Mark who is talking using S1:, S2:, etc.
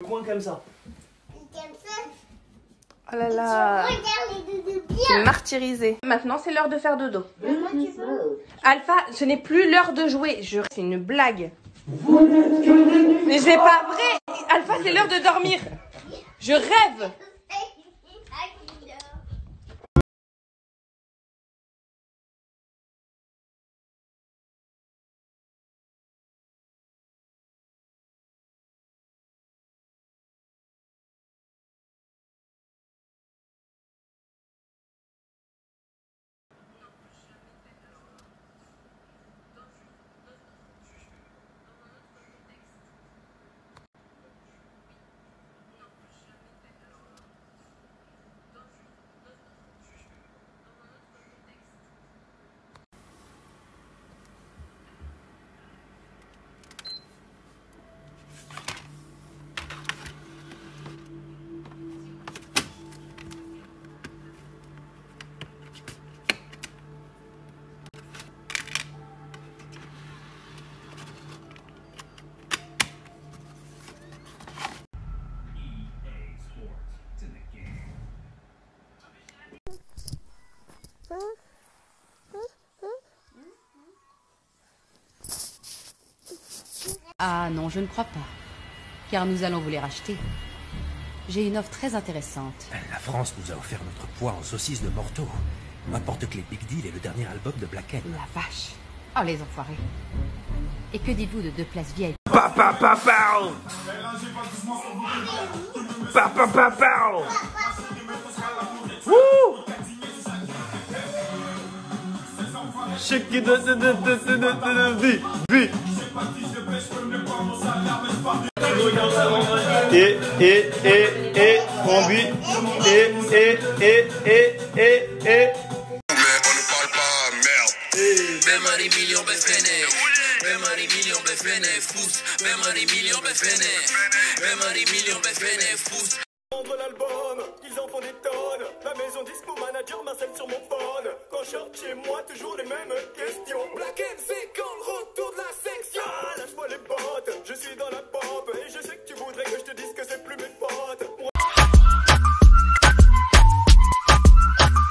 S1: Le coin comme ça.
S2: Comme ça.
S3: Oh là là.
S2: Bien.
S3: martyrisé. Maintenant, c'est l'heure de faire dodo.
S2: Maman, tu veux
S3: Alpha, ce n'est plus l'heure de jouer. Je... C'est une blague. Mais c'est pas vrai. Alpha, c'est l'heure de dormir. Je rêve.
S4: Ah non, je ne crois pas. Car nous allons vous les racheter. J'ai une offre très intéressante.
S5: La France nous a offert notre poids en saucisses de morteau. N'importe que les Big Deal et le dernier album de Black M.
S4: La vache. Oh, les enfoirés. Et que dites-vous de deux places vieilles?
S1: Pa pa pa pao. Pa pa pa pao. Wouh. It, de, de, de, de, de, de, de, vie, vie. Et, et, et, et, on vit. Et, et, et, et, et, et.
S6: Mais on ne parle pas merde.
S7: Bemari milyon befene Bemari milyon befene Fous Bemari milyon befene Bemari milyon befene Fous
S8: vendre l'album, ils en font des tonnes. La maison disco manager m'harcèle sur mon phone. Quand je sors chez moi, toujours les mêmes questions. Black M,